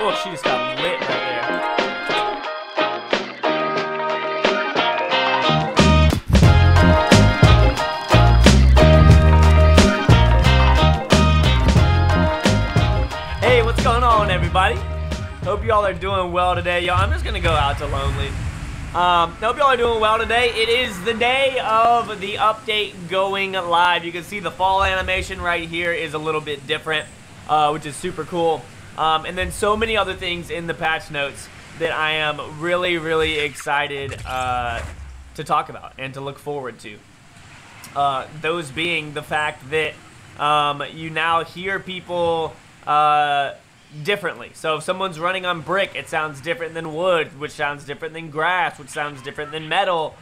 Oh, she just got lit right there. Hey, what's going on, everybody? Hope y'all are doing well today. Y'all, I'm just gonna go out to Lonely. Um, hope y'all are doing well today. It is the day of the update going live. You can see the fall animation right here is a little bit different, uh, which is super cool. Um, and then so many other things in the patch notes that I am really, really excited uh, to talk about and to look forward to. Uh, those being the fact that um, you now hear people uh, differently. So if someone's running on brick, it sounds different than wood, which sounds different than grass, which sounds different than metal.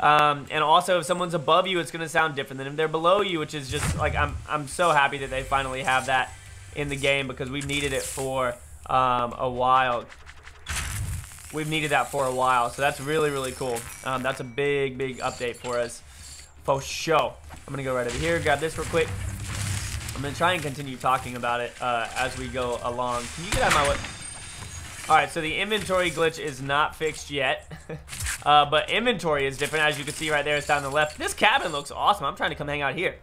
Um, and also, if someone's above you, it's going to sound different than if they're below you, which is just like I'm. I'm so happy that they finally have that in the game because we've needed it for um, a while. We've needed that for a while, so that's really really cool. Um, that's a big big update for us, for sure. I'm gonna go right over here, grab this real quick. I'm gonna try and continue talking about it uh, as we go along. Can you get out of my way? All right, so the inventory glitch is not fixed yet, uh, but inventory is different. As you can see right there, it's down the left. This cabin looks awesome. I'm trying to come hang out here.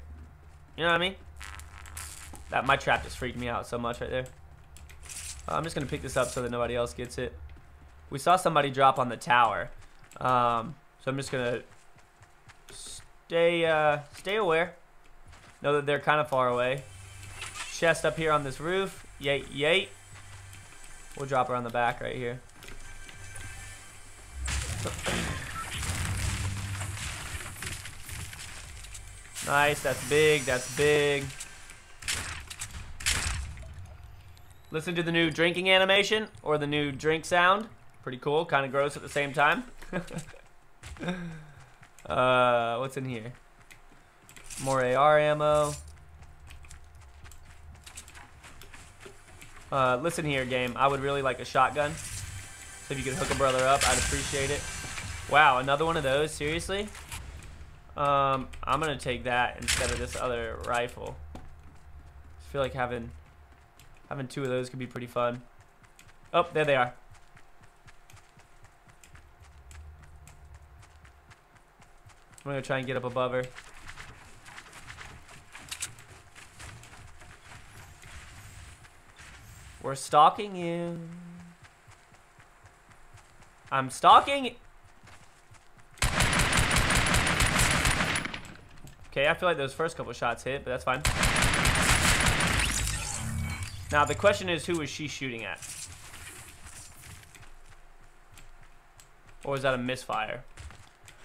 You know what I mean? That my trap just freaked me out so much right there. Uh, I'm just gonna pick this up so that nobody else gets it. We saw somebody drop on the tower, um, so I'm just gonna stay uh, stay aware. Know that they're kind of far away. Chest up here on this roof. Yay, yay. We'll drop her on the back right here. nice, that's big, that's big. Listen to the new drinking animation or the new drink sound. Pretty cool, kind of gross at the same time. uh, what's in here? More AR ammo. Uh, listen here, game. I would really like a shotgun. So if you could hook a brother up, I'd appreciate it. Wow, another one of those? Seriously? Um, I'm gonna take that instead of this other rifle. I feel like having having two of those could be pretty fun. Oh, there they are. I'm gonna try and get up above her. We're stalking you. I'm stalking. Okay, I feel like those first couple shots hit, but that's fine. Now, the question is, who was she shooting at? Or was that a misfire?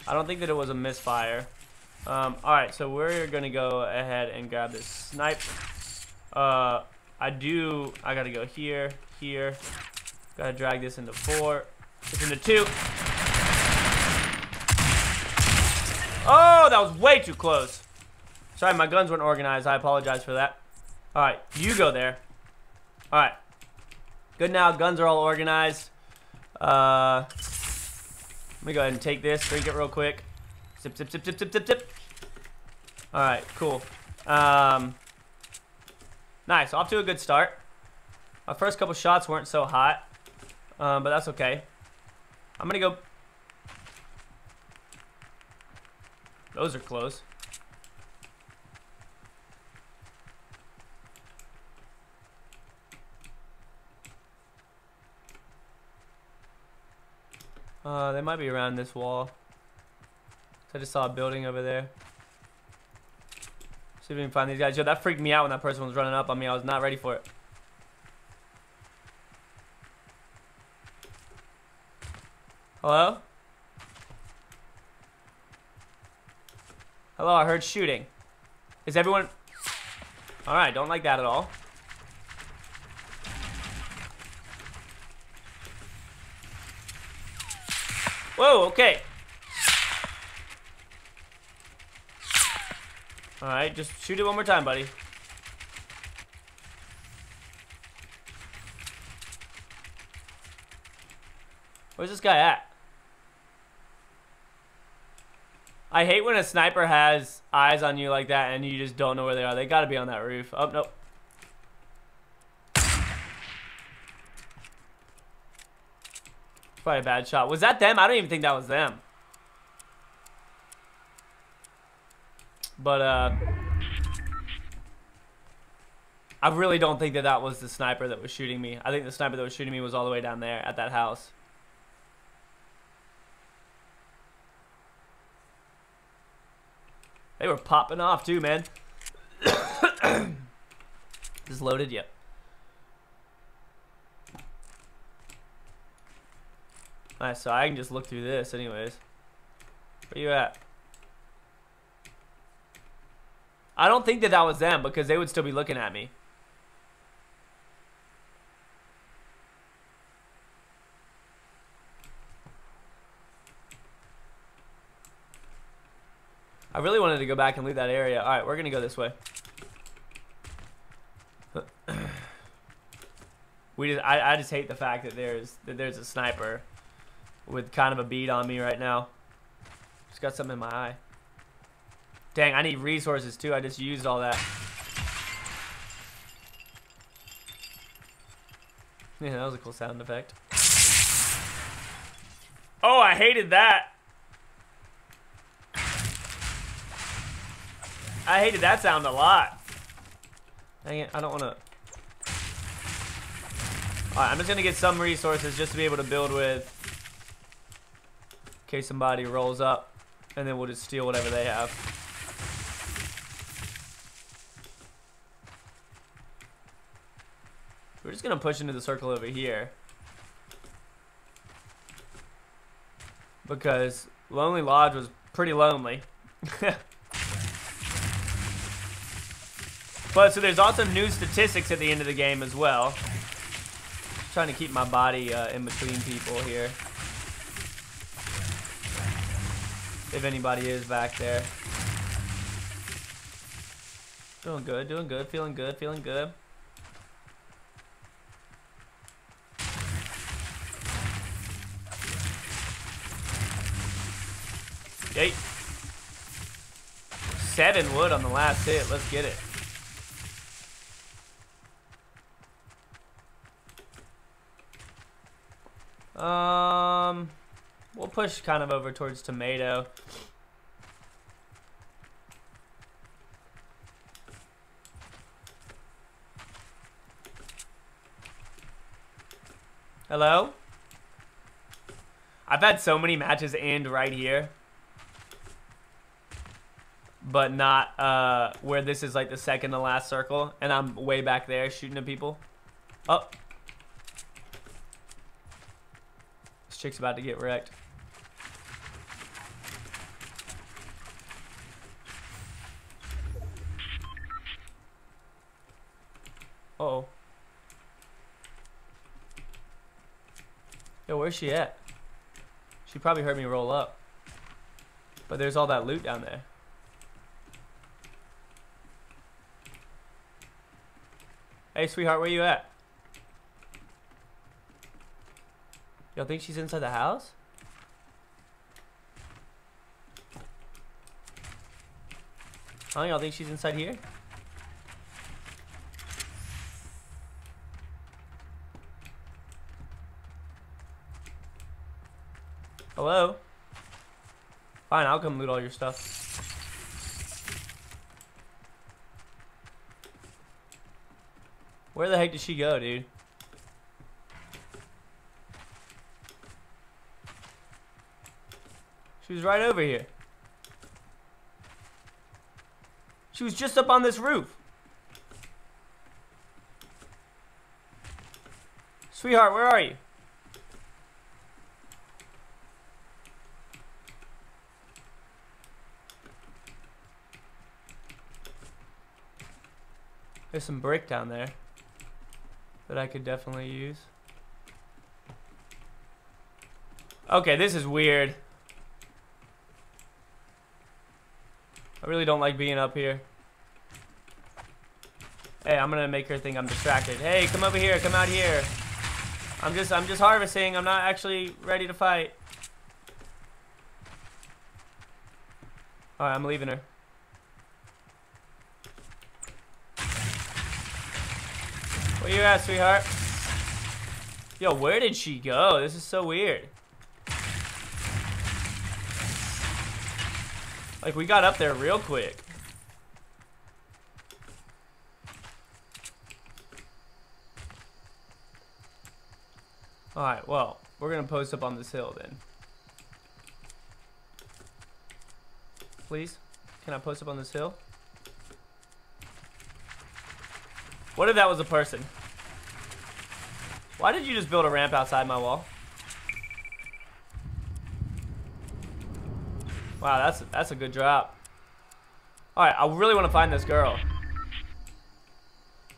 I don't think that it was a misfire. Um, Alright, so we're going to go ahead and grab this snipe. Uh, I do, I gotta go here, here. Gotta drag this into four. It's into two. Oh, that was way too close. Sorry, my guns weren't organized. I apologize for that. Alright, you go there. Alright. Good now, guns are all organized. Uh, let me go ahead and take this, drink it real quick. Sip, sip, sip, sip, sip, sip, sip. Alright, cool. Um, Nice, off to a good start. My first couple shots weren't so hot, um, but that's okay. I'm gonna go. Those are close. Uh, they might be around this wall. I just saw a building over there. See if we can find these guys. Yo, that freaked me out when that person was running up on me. I was not ready for it. Hello? Hello, I heard shooting. Is everyone... Alright, don't like that at all. Whoa, okay. Alright, just shoot it one more time, buddy. Where's this guy at? I hate when a sniper has eyes on you like that and you just don't know where they are. They gotta be on that roof. Oh, nope. Probably a bad shot. Was that them? I don't even think that was them. But, uh... I really don't think that that was the sniper that was shooting me. I think the sniper that was shooting me was all the way down there at that house. They were popping off too, man. Is loaded yet? Alright, so I can just look through this anyways. Where you at? I don't think that that was them because they would still be looking at me. I really wanted to go back and leave that area. Alright, we're going to go this way. we just, I, I just hate the fact that there's that there's a sniper with kind of a bead on me right now. Just got something in my eye. Dang, I need resources too. I just used all that. Yeah, that was a cool sound effect. Oh, I hated that. I hated that sound a lot. Dang it, I don't want to... Alright, I'm just going to get some resources just to be able to build with. Case somebody rolls up. And then we'll just steal whatever they have. We're just going to push into the circle over here. Because Lonely Lodge was pretty lonely. But so there's also new statistics at the end of the game as well. Just trying to keep my body uh, in between people here. If anybody is back there. Doing good, doing good, feeling good, feeling good. Yay. Seven wood on the last hit. Let's get it. Um, we'll push kind of over towards tomato. Hello? I've had so many matches end right here. But not uh, where this is like the second to last circle. And I'm way back there shooting at people. Oh, This chick's about to get wrecked. Uh oh Yo, where's she at? She probably heard me roll up. But there's all that loot down there. Hey, sweetheart, where you at? Y'all think she's inside the house? Huh? Y'all think she's inside here? Hello? Fine, I'll come loot all your stuff. Where the heck did she go, dude? She was right over here. She was just up on this roof. Sweetheart, where are you? There's some brick down there that I could definitely use. Okay, this is weird. I really don't like being up here. Hey, I'm gonna make her think I'm distracted. Hey, come over here, come out here. I'm just, I'm just harvesting. I'm not actually ready to fight. All right, I'm leaving her. Where you sweetheart? Yo, where did she go? This is so weird. Like, we got up there real quick. Alright, well, we're gonna post up on this hill then. Please? Can I post up on this hill? What if that was a person? Why did you just build a ramp outside my wall? Wow, that's that's a good drop. All right, I really want to find this girl.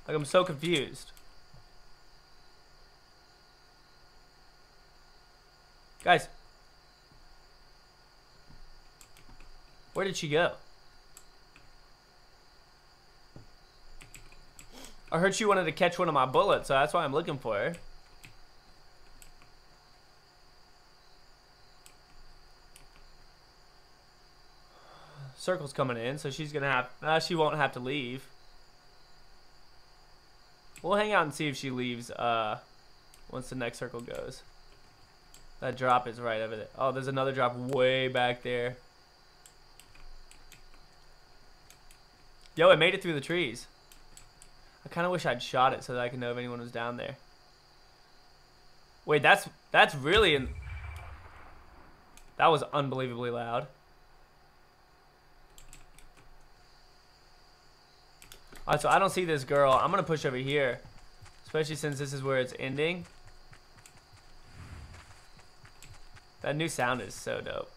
Like I'm so confused. Guys. Where did she go? I heard she wanted to catch one of my bullets, so that's why I'm looking for her. Circle's coming in, so she's gonna have. Uh, she won't have to leave. We'll hang out and see if she leaves. Uh, once the next circle goes. That drop is right over there. Oh, there's another drop way back there. Yo, it made it through the trees. I kind of wish I'd shot it so that I could know if anyone was down there. Wait, that's that's really in. That was unbelievably loud. Alright, so I don't see this girl. I'm gonna push over here, especially since this is where it's ending. That new sound is so dope.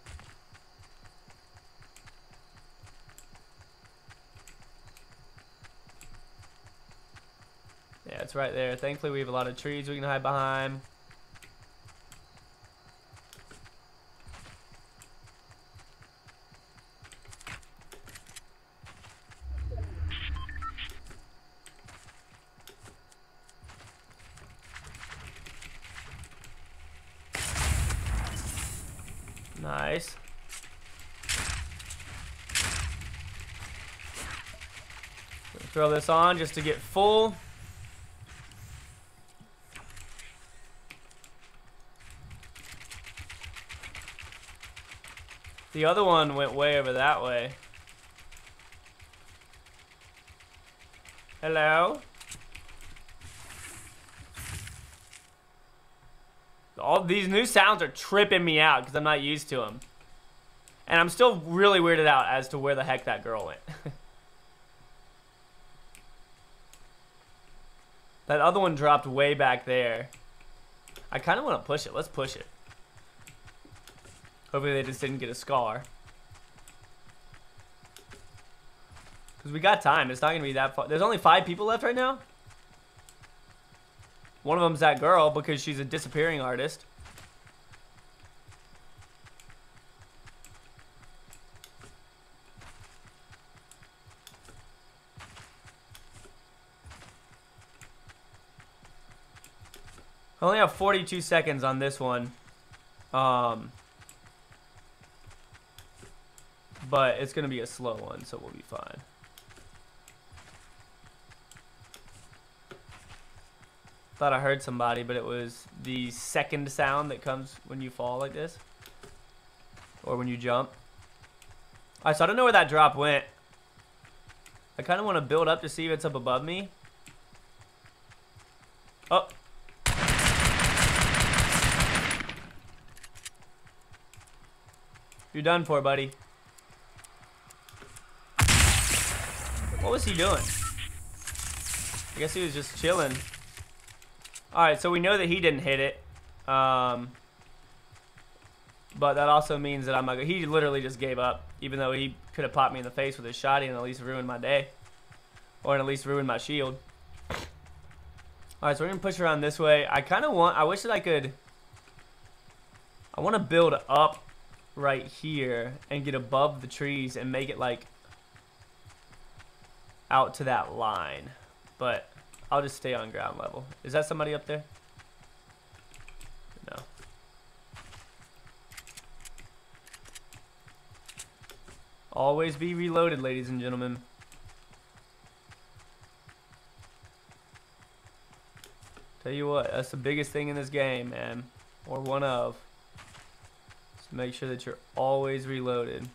Yeah, it's right there. Thankfully, we have a lot of trees we can hide behind. Nice. Throw on just to get full. The other one went way over that way. Hello? All these new sounds are tripping me out because I'm not used to them. And I'm still really weirded out as to where the heck that girl went. that other one dropped way back there. I kind of want to push it. Let's push it. Hopefully they just didn't get a scar. Because we got time. It's not going to be that far. There's only five people left right now? One of them's that girl because she's a disappearing artist. I only have 42 seconds on this one. Um, but it's going to be a slow one, so we'll be fine. Thought I heard somebody, but it was the second sound that comes when you fall like this. Or when you jump. Alright, so I don't know where that drop went. I kind of want to build up to see if it's up above me. Oh. You're done for, buddy. What was he doing? I guess he was just chilling. Alright, so we know that he didn't hit it. Um, but that also means that I'm not He literally just gave up. Even though he could have popped me in the face with his shotty and at least ruined my day. Or at least ruined my shield. Alright, so we're going to push around this way. I kind of want... I wish that I could... I want to build up right here and get above the trees and make it like out to that line. But I'll just stay on ground level. Is that somebody up there? No. Always be reloaded, ladies and gentlemen. Tell you what, that's the biggest thing in this game, man. Or one of. Make sure that you're always reloaded.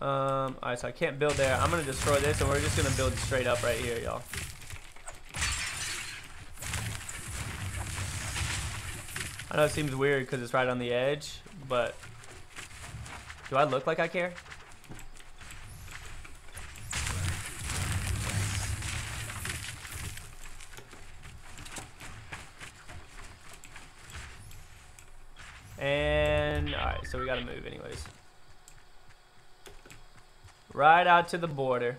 Um, alright, so I can't build there. I'm gonna destroy this and we're just gonna build straight up right here, y'all. I know it seems weird because it's right on the edge, but do I look like I care? And, alright, so we gotta move anyways. Right out to the border.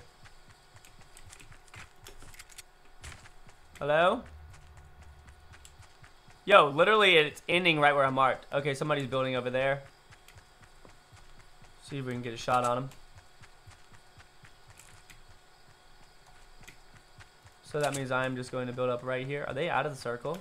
Hello? Yo, literally it's ending right where I'm marked. Okay, somebody's building over there. See if we can get a shot on him. So that means I'm just going to build up right here. Are they out of the circle?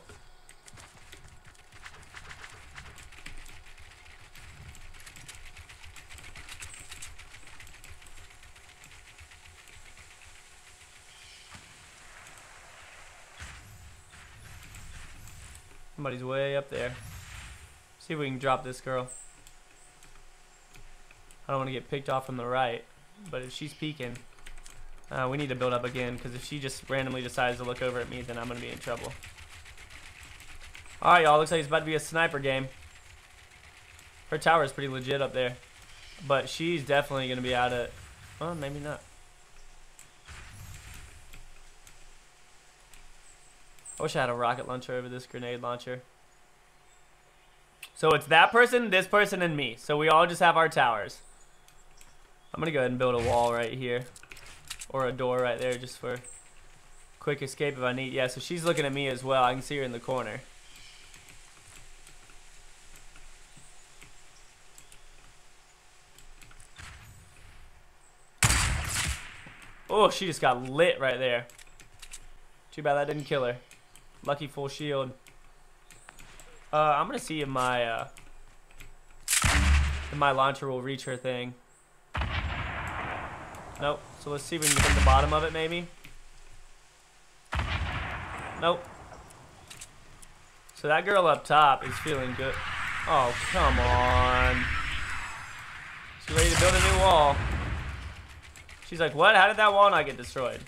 Somebody's way up there. See if we can drop this girl. I don't want to get picked off from the right, but if she's peeking, uh, we need to build up again, because if she just randomly decides to look over at me, then I'm going to be in trouble. Alright, y'all. Looks like it's about to be a sniper game. Her tower is pretty legit up there. But she's definitely going to be out of... Well, maybe not. I wish I had a rocket launcher over this grenade launcher. So it's that person, this person, and me. So we all just have our towers. I'm going to go ahead and build a wall right here. Or a door right there just for quick escape if I need. Yeah, so she's looking at me as well. I can see her in the corner. Oh, she just got lit right there. Too bad that didn't kill her. Lucky full shield. Uh, I'm gonna see if my uh, if my launcher will reach her thing. Nope. So let's see if we can hit the bottom of it, maybe. Nope. So that girl up top is feeling good. Oh, come on. She's ready to build a new wall. She's like, what? How did that wall not get destroyed?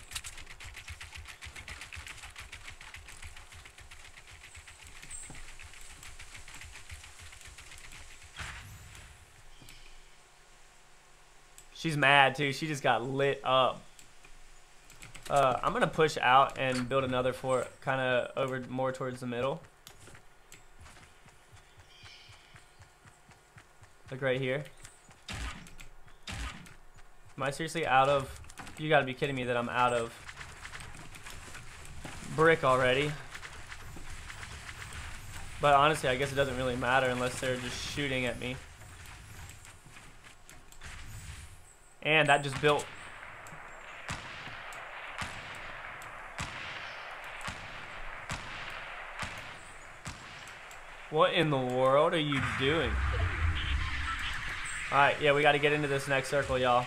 She's mad too. She just got lit up. Uh, I'm gonna push out and build another fort, kind of over more towards the middle. Like right here. Am I seriously out of? You gotta be kidding me that I'm out of brick already. But honestly, I guess it doesn't really matter unless they're just shooting at me. And that just built. What in the world are you doing? Alright, yeah, we got to get into this next circle, y'all.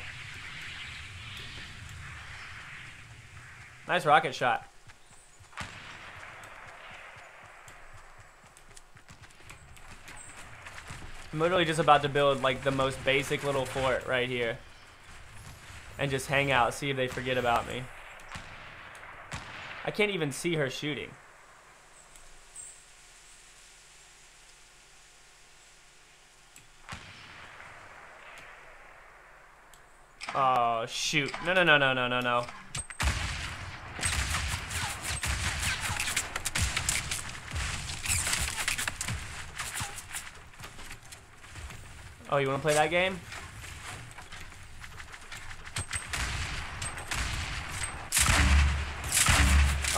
Nice rocket shot. I'm literally just about to build like the most basic little fort right here and just hang out, see if they forget about me. I can't even see her shooting. Oh, shoot. No, no, no, no, no, no, no. Oh, you want to play that game?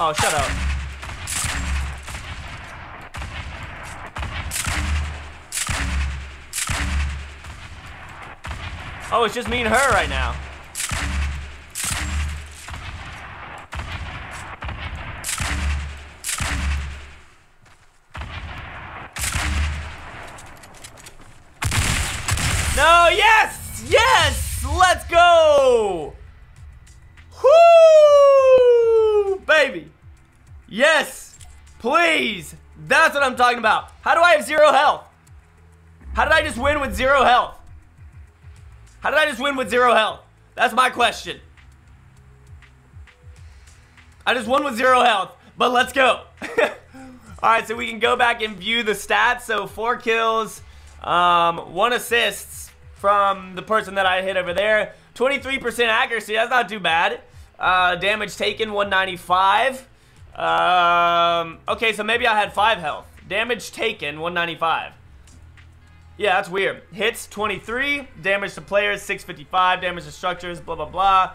Oh, shut up. Oh, it's just me and her right now. Please. That's what I'm talking about. How do I have zero health? How did I just win with zero health? How did I just win with zero health? That's my question. I just won with zero health, but let's go. All right, so we can go back and view the stats. So four kills, um, one assists from the person that I hit over there. 23% accuracy, that's not too bad. Uh, damage taken, 195. Um, okay, so maybe I had 5 health. Damage taken, 195. Yeah, that's weird. Hits, 23. Damage to players, 655. Damage to structures, blah, blah, blah.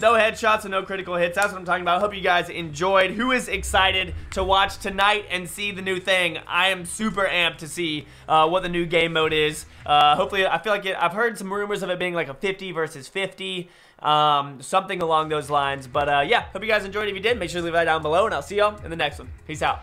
No headshots and no critical hits. That's what I'm talking about. Hope you guys enjoyed. Who is excited to watch tonight and see the new thing? I am super amped to see uh, what the new game mode is. Uh, hopefully, I feel like it, I've heard some rumors of it being like a 50 versus 50, um, something along those lines. But uh, yeah, hope you guys enjoyed. If you did, make sure to leave that down below, and I'll see y'all in the next one. Peace out.